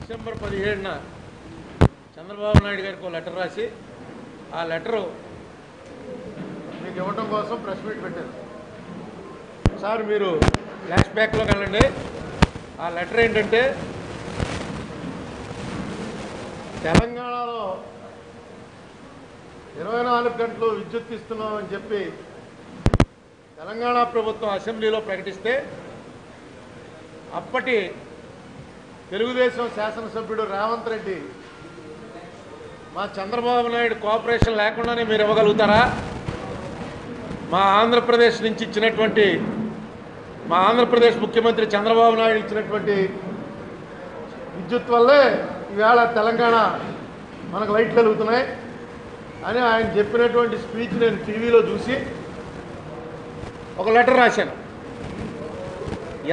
December పదిహేడున చంద్రబాబు నాయుడు గారికి ఒక లెటర్ రాసి ఆ లెటరు మీకు ఇవ్వటం కోసం ప్రెస్ మీట్ పెట్టారు. సార్ మీరు ఫ్లాష్ బ్యాక్లోకి వెళ్ళండి. ఆ లెటర్ ఏంటంటే తెలంగాణలో ఇరవై నాలుగు గంటలు విద్యుత్ ఇస్తున్నామని చెప్పి తెలంగాణ ప్రభుత్వం అసెంబ్లీలో ప్రకటిస్తే అప్పటి తెలుగుదేశం శాసనసభ్యుడు రేవంత్ రెడ్డి మా చంద్రబాబు నాయుడు కోఆపరేషన్ లేకుండానే మీరు ఇవ్వగలుగుతారా? మా ఆంధ్రప్రదేశ్ నుంచి ఇచ్చినటువంటి మా ఆంధ్రప్రదేశ్ ముఖ్యమంత్రి చంద్రబాబు నాయుడు ఇచ్చినటువంటి విద్యుత్ వల్లే ఇవాళ తెలంగాణ మనకు లైట్లు వెలుగుతున్నాయి అని ఆయన చెప్పినటువంటి స్పీచ్ నేను టీవీలో చూసి ఒక లెటర్ రాశాను.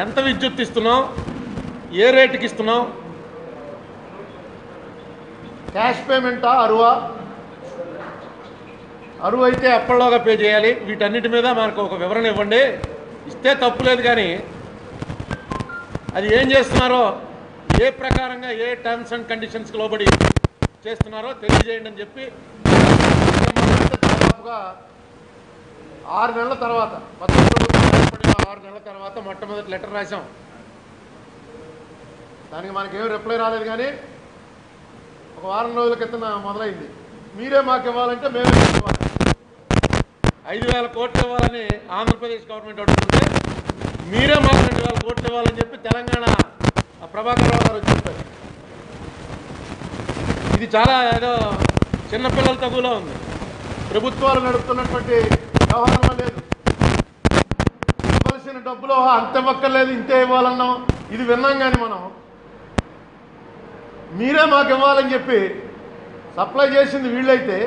ఎంత విద్యుత్ ఇస్తున్నాం ఏ రేటుకి ఇస్తున్నాం క్యాష్ పేమెంటా అరువా? అరువు అయితే ఎప్పటిలోగా పే చేయాలి? వీటన్నిటి మీద మనకు ఒక వివరణ ఇవ్వండి. ఇస్తే తప్పు లేదు కానీ అది ఏం చేస్తున్నారో ఏ ప్రకారంగా ఏ టర్మ్స్ అండ్ కండిషన్స్కి లోబడి చేస్తున్నారో తెలియజేయండి అని చెప్పి దాదాపుగా ఆరు నెలల తర్వాత ఆరు నెలల తర్వాత మొట్టమొదటి లెటర్ రాశాం. దానికి మనకేం రిప్లై రాలేదు కానీ ఒక వారం రోజుల క్రితం మొదలైంది. మీరే మాకు ఇవ్వాలంటే మేమే ఇవ్వాలి. ఐదు వేల కోట్లు ఇవ్వాలని ఆంధ్రప్రదేశ్ గవర్నమెంట్ అడుగుతుంటే మీరే మాకు రెండు వేల కోట్లు ఇవ్వాలని చెప్పి తెలంగాణ ప్రభాకర్ రావు గారు చెప్పారు ఇది చాలా ఏదో చిన్నపిల్లల తగులో ఉంది. ప్రభుత్వాలు నడుపుతున్నటువంటి వ్యవహారం లేదు. ఇవ్వాల్సిన డబ్బులు అంత ఇవ్వక్కర్లేదు ఇంతే ఇవ్వాలన్నాం. ఇది విన్నాం కానీ మనం. మీరే మాకు ఇవ్వాలని చెప్పి సప్లై చేసింది వీళ్ళైతే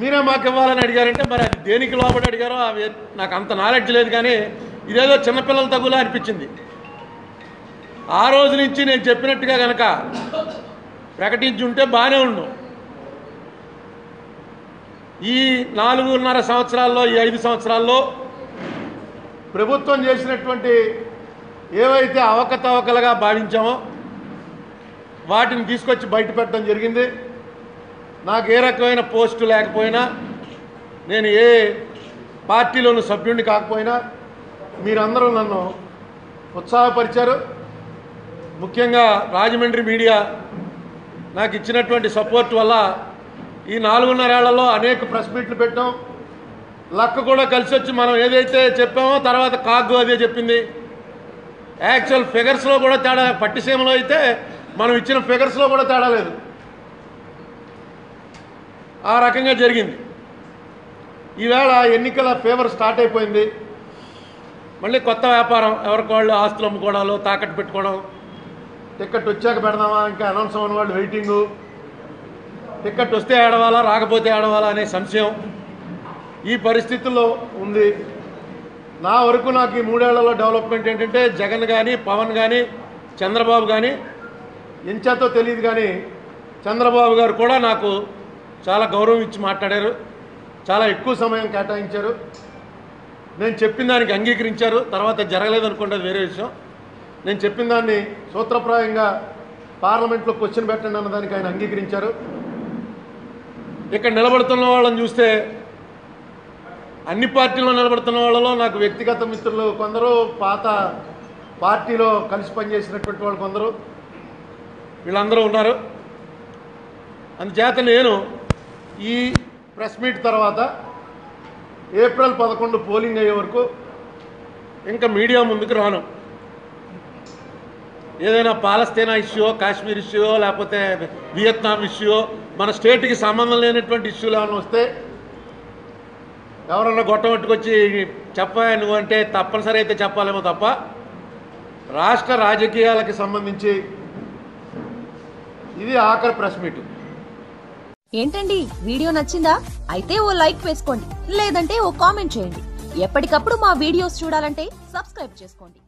మీరే మాకు ఇవ్వాలని అడిగారంటే మరి అది దేనికి లోపల అడిగారో అవి నాకు అంత నాలెడ్జ్ లేదు కానీ ఇదేదో చిన్నపిల్లల తగులా అనిపించింది. ఆ రోజు నుంచి నేను చెప్పినట్టుగా కనుక ప్రకటించి ఉంటే బాగానే ఉండు. ఈ నాలుగున్నర సంవత్సరాల్లో ఈ ఐదు సంవత్సరాల్లో ప్రభుత్వం చేసినటువంటి ఏవైతే అవకతవకలుగా భావించామో వాటిని తీసుకొచ్చి బయట పెట్టడం జరిగింది. నాకు ఏ రకమైన పోస్టు లేకపోయినా నేను ఏ పార్టీలోనూ సభ్యుడిని కాకపోయినా మీరందరూ నన్ను ఉత్సాహపరిచారు. ముఖ్యంగా రాజమండ్రి మీడియా నాకు ఇచ్చినటువంటి సపోర్ట్ వల్ల ఈ నాలుగున్నరేళ్ళలో అనేక ప్రెస్ మీట్లు పెట్టాం. లక్క కూడా కలిసి వచ్చి మనం ఏదైతే చెప్పామో తర్వాత కాగ్గు అదే చెప్పింది. యాక్చువల్ ఫిగర్స్లో కూడా తేడా పట్టిసీమలో అయితే మనం ఇచ్చిన ఫిగర్స్లో కూడా తేడా లేదు. ఆ రకంగా జరిగింది. ఈవేళ ఎన్నికల ఫేవర్ స్టార్ట్ అయిపోయింది. మళ్ళీ కొత్త వ్యాపారం ఎవరికి వాళ్ళు ఆస్తులు అమ్ముకోవడాలు తాకట్టు పెట్టుకోవడం టికెట్ వచ్చాక పెడదామా? ఇంకా అనౌన్స్ అవ్వని వాళ్ళు వెయిటింగు. టికెట్ వస్తే ఆడవాలా రాకపోతే ఆడవాలా అనే సంశయం ఈ పరిస్థితుల్లో ఉంది. నా వరకు నాకు ఈ మూడేళ్ళలో డెవలప్మెంట్ ఏంటంటే జగన్ కానీ పవన్ కానీ చంద్రబాబు కానీ ఎంచేతో తెలియదు కానీ చంద్రబాబు గారు కూడా నాకు చాలా గౌరవం ఇచ్చి మాట్లాడారు. చాలా ఎక్కువ సమయం కేటాయించారు. నేను చెప్పిన దానికి అంగీకరించారు. తర్వాత జరగలేదనుకుంటే వేరే విషయం. నేను చెప్పిన దాన్ని సూత్రప్రాయంగా పార్లమెంట్లో క్వశ్చన్ పెట్టండి అన్న దానికి ఆయన అంగీకరించారు. ఇక్కడ నిలబడుతున్న వాళ్ళని చూస్తే అన్ని పార్టీల్లో నిలబడుతున్న వాళ్ళలో నాకు వ్యక్తిగత మిత్రులు కొందరు పాత పార్టీలో కలిసి పనిచేసినటువంటి వాళ్ళు కొందరు వీళ్ళందరూ ఉన్నారు. అందుచేత నేను ఈ ప్రెస్ మీట్ తర్వాత ఏప్రిల్ పదకొండు పోలింగ్ అయ్యే వరకు ఇంకా మీడియా ముందుకు రాను. ఏదైనా పాలస్తీనా ఇష్యూ కాశ్మీర్ ఇష్యూ లేకపోతే వియత్నాం ఇష్యూ మన స్టేట్కి సంబంధం లేనటువంటి ఇష్యూలు ఏమైనా వస్తే ఎవరన్నా గొట్టం పట్టుకొచ్చి చెప్పా నువ్వు అంటే తప్పనిసరి అయితే చెప్పాలేమో తప్ప రాష్ట్ర రాజకీయాలకి సంబంధించి ఇది ఆఖరి ప్రెస్ మీట్. ఏంటండి? వీడియో నచ్చిందా? అయితే ఓ లైక్ వేసుకోండి లేదంటే ఓ కామెంట్ చేయండి. ఎప్పటికప్పుడు మా వీడియోస్ చూడాలంటే సబ్స్క్రైబ్ చేసుకోండి.